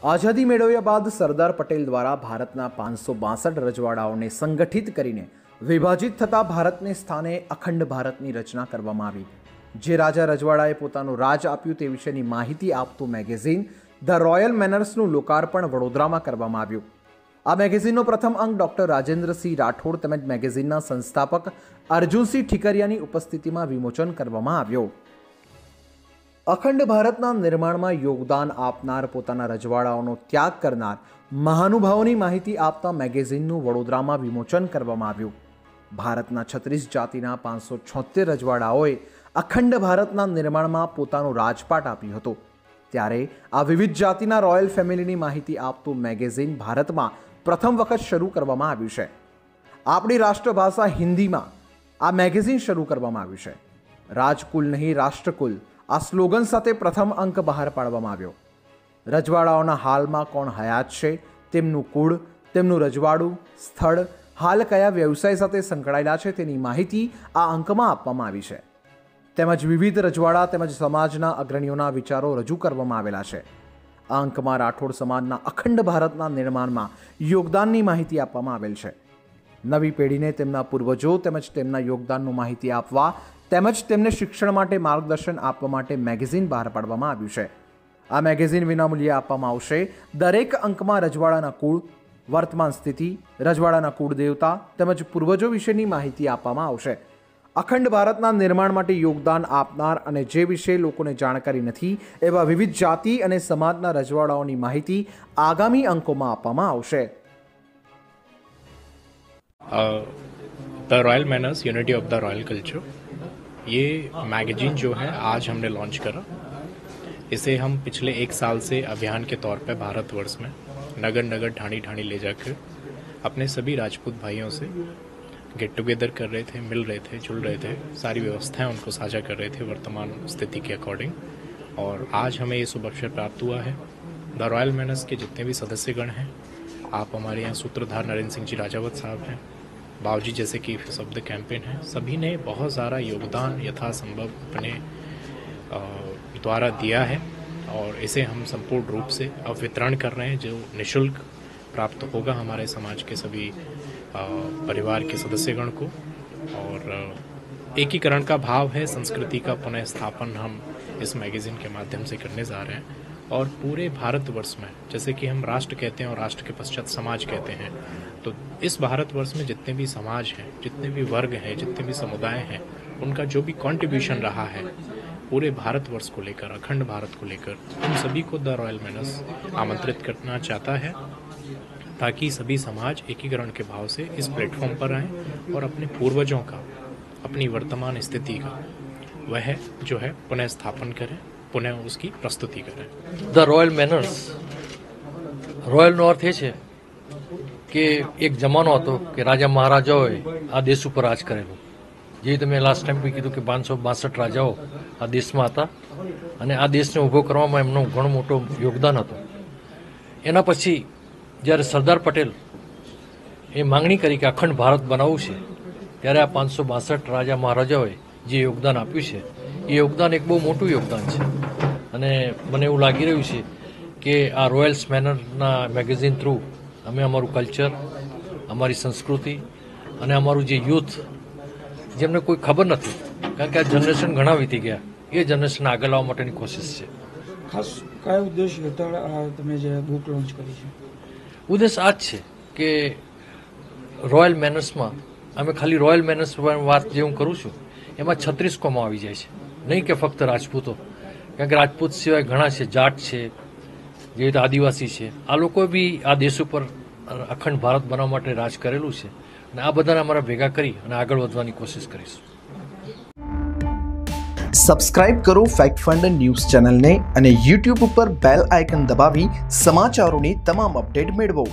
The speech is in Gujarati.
આઝાદી મેળવ્યા બાદ સરદાર પટેલ દ્વારા ભારતના પાંચસો બાસઠ રજવાડાઓને સંગઠિત કરીને વિભાજિત થતા ભારતને સ્થાને અખંડ ભારતની રચના કરવામાં આવી. જે રાજા રજવાડાએ પોતાનું રાજ આપ્યું તે વિશેની માહિતી આપતું મેગેઝિન ધ રોયલ મેનર્સનું લોકાર્પણ વડોદરામાં કરવામાં આવ્યું. આ મેગેઝિનનો પ્રથમ અંક ડૉક્ટર રાજેન્દ્રસિંહ રાઠોડ તેમજ મેગેઝિનના સંસ્થાપક અર્જુનસિંહ ઠીકરિયાની ઉપસ્થિતિમાં વિમોચન કરવામાં આવ્યો. અખંડ ભારતના નિર્માણમાં યોગદાન આપનાર પોતાના રજવાડાઓનો ત્યાગ કરનાર મહાનુભાવોની માહિતી આપતા મેગેઝિનનું વડોદરામાં વિમોચન કરવામાં આવ્યું. ભારતના છત્રીસ જાતિના પાંચસો છોતેર રજવાડાઓએ અખંડ ભારતના નિર્માણમાં પોતાનો રાજપાટ આપ્યું હતું. ત્યારે આ વિવિધ જાતિના રોયલ ફેમિલીની માહિતી આપતું મેગેઝિન ભારતમાં પ્રથમ વખત શરૂ કરવામાં આવ્યું છે. આપણી રાષ્ટ્રભાષા હિન્દીમાં આ મેગેઝિન શરૂ કરવામાં આવ્યું છે. રાજકુલ નહીં, રાષ્ટ્રકુલ. આ સ્લોગન સાથે પ્રથમ અંક બહાર પાડવામાં આવ્યો. રજવાડાઓના હાલમાં કોણ હયાત છે, તેમનું કુળ, તેમનું રજવાડું, સ્થળ, હાલ કયા વ્યવસાય સાથે સંકળાયેલા છે તેની માહિતી આ અંકમાં આપવામાં આવી છે. તેમજ વિવિધ રજવાડા તેમજ સમાજના અગ્રણીઓના વિચારો રજૂ કરવામાં આવેલા છે. આ અંકમાં રાઠોડ સમાજના અખંડ ભારતના નિર્માણમાં યોગદાનની માહિતી આપવામાં આવેલ છે. નવી પેઢીને તેમના પૂર્વજો તેમજ તેમના યોગદાનનું માહિતી આપવા તેમજ તેમને શિક્ષણ માટે માર્ગદર્શન આપવા માટે મેગેઝિન બહાર પાડવામાં આવ્યું છે. આ મેગેઝિન વિનામૂલ્યે આપવામાં આવશે. દરેક અંકમાં રજવાડાના કુળ, વર્તમાન સ્થિતિ, રજવાડાના કુળ દેવતા તેમજ પૂર્વજો વિશેની માહિતી આપવામાં આવશે. અખંડ ભારતના નિર્માણ માટે યોગદાન આપનાર અને જે વિશે લોકોને જાણકારી નથી એવા વિવિધ જાતિ અને સમાજના રજવાડાઓની માહિતી આગામી અંકોમાં આપવામાં આવશે. The royal manners unity of the royal culture. ये मैगजीन जो है, आज हमने लॉन्च करा। इसे हम पिछले एक साल से अभियान के तौर पर भारतवर्ष में नगर नगर ढाणी ढाणी ले जाकर अपने सभी राजपूत भाइयों से गेट टुगेदर कर रहे थे, मिल रहे थे, जुल रहे थे, सारी व्यवस्थाएँ उनको साझा कर रहे थे वर्तमान स्थिति के अकॉर्डिंग और आज हमें ये शुभ अवसर प्राप्त हुआ है। द रॉयल मैनर्स के जितने भी सदस्यगण हैं, आप हमारे यहाँ सूत्रधार नरेंद्र सिंह जी राजावत साहब हैं बावजी जैसे कि शब्द कैंपेन है। सभी ने बहुत सारा योगदान यथासंभव अपने द्वारा दिया है और इसे हम संपूर्ण रूप से अब वितरण कर रहे हैं, जो निशुल्क प्राप्त होगा हमारे समाज के सभी परिवार के सदस्यगण को। और एकीकरण का भाव है, संस्कृति का पुनः स्थापन हम इस मैगजीन के माध्यम से करने जा रहे हैं। और पूरे भारतवर्ष में, जैसे कि हम राष्ट्र कहते हैं और राष्ट्र के पश्चात समाज कहते हैं तो इस भारतवर्ष में जितने भी समाज हैं, जितने भी वर्ग हैं, जितने भी समुदाय हैं, उनका जो भी कंट्रीब्यूशन रहा है, पूरे भारतवर्ष को लेकर, अखंड भारत को लेकर, उन सभी को द रॉयल मैनर्स आमंत्रित करना चाहता है, ताकि सभी समाज एकीकरण के भाव से इस प्लेटफॉर्म पर आए और अपने पूर्वजों का, अपनी वर्तमान स्थिति का, वह जो है पुनः स्थापन करें। पुनः उसकी प्रस्तुति करें ધ રોયલ મેનર્સ રોયલનો અર્થ એ છે કે એક જમાનો હતો કે રાજા મહારાજાઓએ આ દેશ ઉપર રાજ કરેલું જે તમે લાસ્ટ ટાઈમ બી કીધું કે પાંચસો બાસઠ રાજાઓ આ દેશમાં હતા અને આ દેશને ઊભો કરવામાં એમનો ઘણો મોટો યોગદાન હતું એના પછી જ્યારે સરદાર પટેલ એ માંગણી કરી કે અખંડ ભારત બનાવવું છે ત્યારે આ પાંચસો બાસઠ રાજા મહારાજાઓએ જે યોગદાન આપ્યું છે એ યોગદાન એક બહુ મોટું યોગદાન છે. અને મને એવું લાગી રહ્યું છે કે આ રોયલ્સ મેનરના મેગેઝિન થ્રુ અમે અમારું કલ્ચર અમારી સંસ્કૃતિ અને અમારું જે યુથ જેમને કોઈ ખબર નથી કારણ કે આ જનરેશન ઘણા વીતી ગયા એ જનરેશન આગળ લાવવા માટેની કોશિશ છે. ખાસ કયા ઉદ્દેશ હેઠળ તમે જે બુક લોન્ચ કરી છે? ઉદ્દેશ આ જ છે કે રોયલ મેનર્સમાં અમે ખાલી રોયલ મેનર્સ વાત જે હું કરું છું એમાં છત્રીસ કોમો આવી જાય છે. નહીં કે ફક્ત રાજપૂતો. કારણ કે રાજપૂત સિવાય ઘણા છે, જાટ છે જે રીતે આદિવાસી છે. આ લોકો બી આ દેશ ઉપર અખંડ ભારત બનાવવા માટે રાજ કરેલું છે. અને આ બધાને અમારા ભેગા કરી અને આગળ વધવાની કોશિશ કરીશું. સબસ્ક્રાઇબ કરો ફેક્ટ ફંડ ન્યૂઝ ચેનલને અને યુટ્યુબ ઉપર બેલ આઇકન દબાવી સમાચારોની તમામ અપડેટ મેળવો.